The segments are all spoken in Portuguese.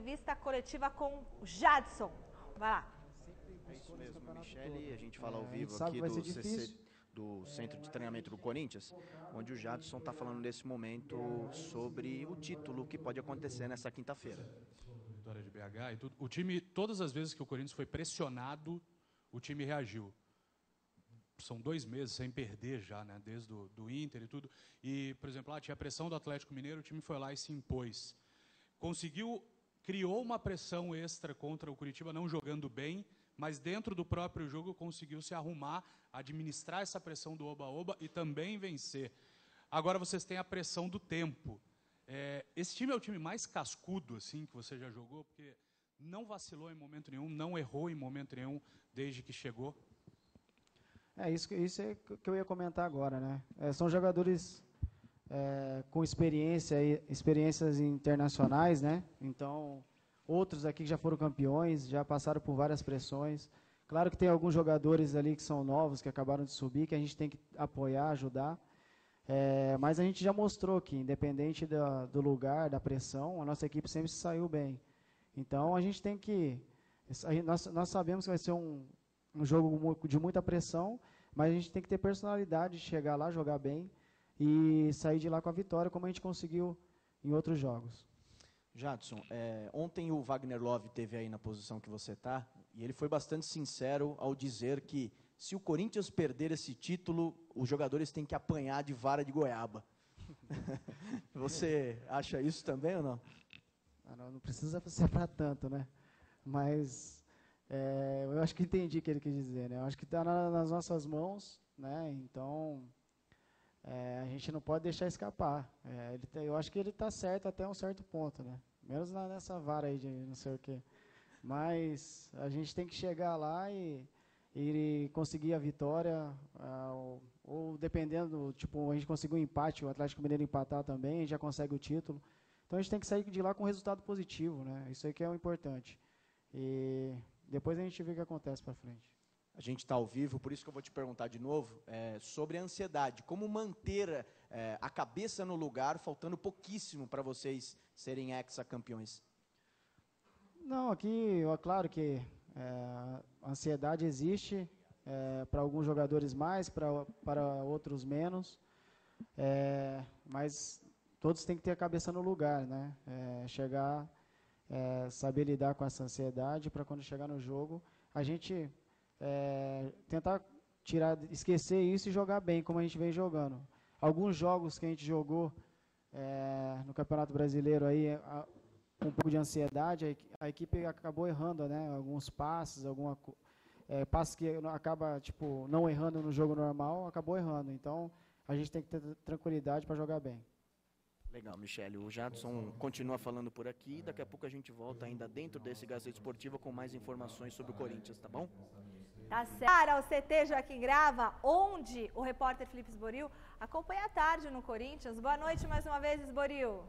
entrevista coletiva com o Jadson. Vai lá. É isso mesmo, Michele. A gente fala ao vivo aqui do CC, do Centro de Treinamento do Corinthians, onde o Jadson está falando nesse momento sobre o título que pode acontecer nessa quinta-feira. Vitória de BH e tudo. O time, todas as vezes que o Corinthians foi pressionado, o time reagiu. São dois meses sem perder já, né? Desde o do Inter e tudo. E, por exemplo, lá tinha a pressão do Atlético Mineiro, o time foi lá e se impôs. Conseguiu, criou uma pressão extra contra o Curitiba, não jogando bem, mas dentro do próprio jogo conseguiu se arrumar, administrar essa pressão do oba-oba e também vencer. Agora vocês têm a pressão do tempo. É, esse time é o time mais cascudo assim que você já jogou, porque não vacilou em momento nenhum, não errou em momento nenhum desde que chegou. É isso, isso é que eu ia comentar agora, né? É, são jogadores é, com experiência, experiências internacionais, né? Então outros aqui que já foram campeões, já passaram por várias pressões. Claro que tem alguns jogadores ali que são novos, que acabaram de subir, que a gente tem que apoiar, ajudar. É, mas a gente já mostrou que, independente do, do, lugar, da pressão, a nossa equipe sempre saiu bem. Então a gente tem que. Nós, nós sabemos que vai ser um, um jogo de muita pressão, mas a gente tem que ter personalidade de chegar lá, jogar bem e sair de lá com a vitória, como a gente conseguiu em outros jogos. Jadson, é, ontem o Wagner Love teve aí na posição que você está e ele foi bastante sincero ao dizer que se o Corinthians perder esse título, os jogadores têm que apanhar de vara de goiaba. você acha isso também ou não? Ah, não, não, precisa ser para tanto, né? Mas é, eu acho que entendi o que ele quis dizer, né? Eu acho que está na, nas nossas mãos, né? Então é, a gente não pode deixar escapar. É, ele, eu acho que ele está certo até um certo ponto, né? Menos na, nessa vara aí de não sei o quê. Mas a gente tem que chegar lá e, e conseguir a vitória, ah, ou, ou, dependendo, tipo, a gente conseguiu um empate, o Atlético Mineiro empatar também, já consegue o título. Então a gente tem que sair de lá com resultado positivo, né? Isso aí que é o importante. E depois a gente vê o que acontece para frente. A gente está ao vivo, por isso que eu vou te perguntar de novo é, sobre a ansiedade. Como manter é, a cabeça no lugar, faltando pouquíssimo para vocês serem ex-campeões? Não, aqui, é claro que é, a ansiedade existe é, para alguns jogadores mais, para outros menos, é, mas todos têm que ter a cabeça no lugar, né? É, chegar, saber lidar com essa ansiedade para quando chegar no jogo a gente é, tentar tirar, esquecer isso e jogar bem, como a gente vem jogando. Alguns jogos que a gente jogou é, no Campeonato Brasileiro aí, a, com um pouco de ansiedade, a, a, equipe acabou errando, né? Alguns passes, alguma é, passes que acaba tipo não errando no jogo normal, acabou errando. Então a gente tem que ter tranquilidade para jogar bem. Legal, Michele. O Jadson continua falando por aqui. Daqui a pouco a gente volta ainda dentro desse Gazeta Esportiva com mais informações sobre o Corinthians, tá bom? Tá certo. O CT Joaquim Grava, onde o repórter Felipe Esboril acompanha a tarde no Corinthians. Boa noite mais uma vez, Esboril.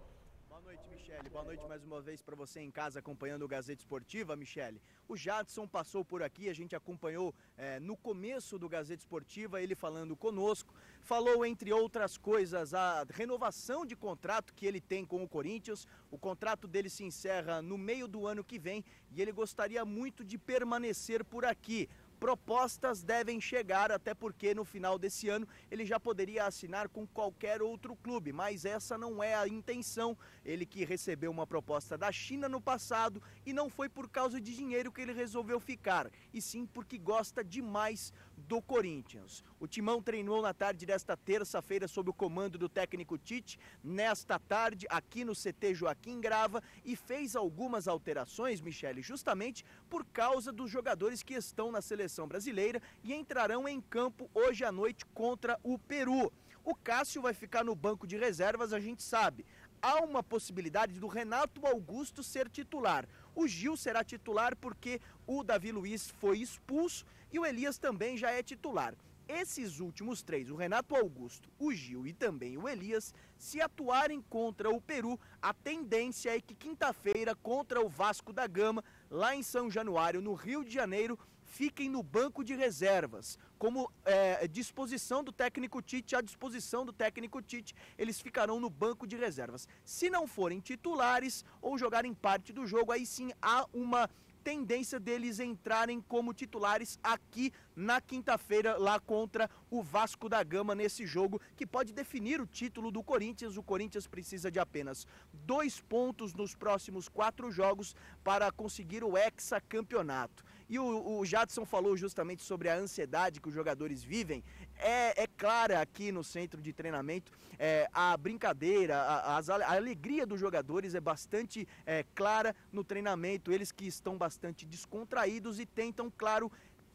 Boa noite, Michele. Boa noite mais uma vez para você em casa acompanhando o Gazeta Esportiva, Michele. O Jadson passou por aqui, a gente acompanhou é, no começo do Gazeta Esportiva, ele falando conosco. Falou, entre outras coisas, a renovação de contrato que ele tem com o Corinthians. O contrato dele se encerra no meio do ano que vem e ele gostaria muito de permanecer por aqui propostas devem chegar, até porque no final desse ano ele já poderia assinar com qualquer outro clube, mas essa não é a intenção. Ele que recebeu uma proposta da China no passado e não foi por causa de dinheiro que ele resolveu ficar, e sim porque gosta demais do Corinthians. O Timão treinou na tarde desta terça-feira sob o comando do técnico Tite, nesta tarde aqui no CT Joaquim Grava e fez algumas alterações, Michele, justamente por causa dos jogadores que estão na seleção brasileira e entrarão em campo hoje à noite contra o Peru. O Cássio vai ficar no banco de reservas, a gente sabe. Há uma possibilidade do Renato Augusto ser titular. O Gil será titular porque o Davi Luiz foi expulso e o Elias também já é titular. Esses últimos três, o Renato Augusto, o Gil e também o Elias, se atuarem contra o Peru, a tendência é que quinta-feira, contra o Vasco da Gama, lá em São Januário, no Rio de Janeiro, fiquem no banco de reservas. Como é, disposição do técnico Tite, à disposição do técnico Tite, eles ficarão no banco de reservas. Se não forem titulares ou jogarem parte do jogo, aí sim há uma tendência deles entrarem como titulares aqui na quinta-feira, lá contra o Vasco da Gama, nesse jogo que pode definir o título do Corinthians. O Corinthians precisa de apenas dois pontos nos próximos quatro jogos para conseguir o hexacampeonato. E o, o Jadson falou justamente sobre a ansiedade que os jogadores vivem. É, é clara aqui no centro de treinamento é, a brincadeira, a, a, alegria dos jogadores é bastante é, clara no treinamento. Eles que estão bastante descontraídos e tentam, claro,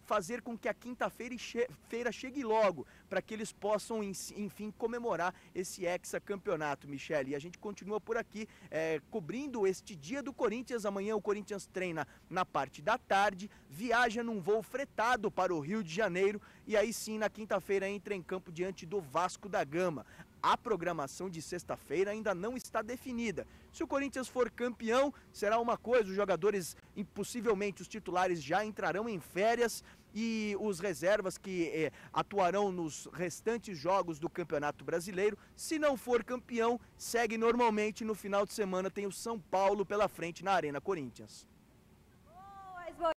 fazer com que a quinta-feira chegue logo, para que eles possam, enfim, comemorar esse hexacampeonato, Michele. E a gente continua por aqui, é, cobrindo este dia do Corinthians. Amanhã o Corinthians treina na parte da tarde, viaja num voo fretado para o Rio de Janeiro e aí sim, na quinta-feira, entra em campo diante do Vasco da Gama. A programação de sexta-feira ainda não está definida. Se o Corinthians for campeão, será uma coisa, os jogadores, impossivelmente os titulares já entrarão em férias e os reservas que eh, atuarão nos restantes jogos do Campeonato Brasileiro. Se não for campeão, segue normalmente no final de semana tem o São Paulo pela frente na Arena Corinthians.